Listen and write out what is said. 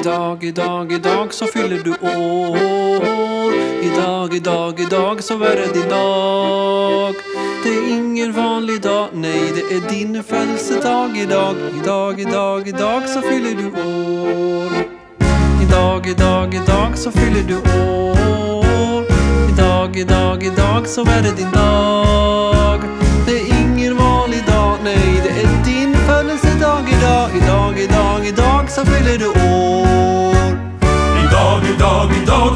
Idag, idag, idag så fyller du år. Idag, idag, idag så är det din dag. Det är ingen vanlig dag, nej det är din födelsedag. Idag Idag, idag, idag så fyller du år. Idag, idag, idag så fyller du år. Idag, idag, idag så är det din dag. Idag, så fyller du år. Idag, idag, idag